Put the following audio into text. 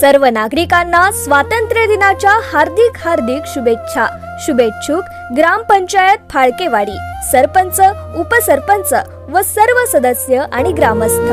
सर्व नागरिकांना स्वातंत्र्य दिनाच्या हार्दिक हार्दिक शुभेच्छा. शुभेच्छुक ग्रामपंचायत फाळकेवाडी. सरपंच उपसरपंच व सर्व सदस्य आणि ग्रामस्थ.